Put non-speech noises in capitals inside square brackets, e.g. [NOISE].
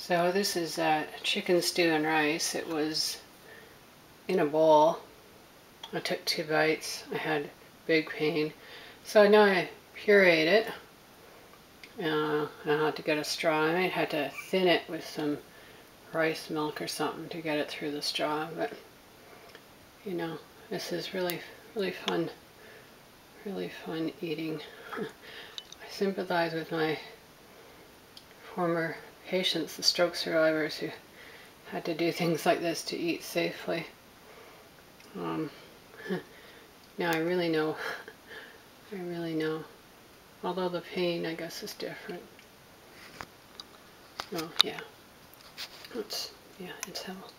So this is chicken stew and rice. It was in a bowl. I took two bites. I had big pain. So now I pureed it. Uh, I had to get a straw. I might have to thin it with some rice milk or something to get it through the straw. But, you know, this is really, really fun. Really fun eating. [LAUGHS] I sympathize with my former patients, the stroke survivors who had to do things like this to eat safely. Um, [LAUGHS] now I really know, [LAUGHS] I really know. Although the pain, I guess, is different. Oh, yeah. It's, yeah, it's hell.